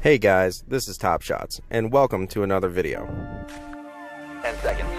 Hey guys, this is Top Shots, and welcome to another video. 10 seconds.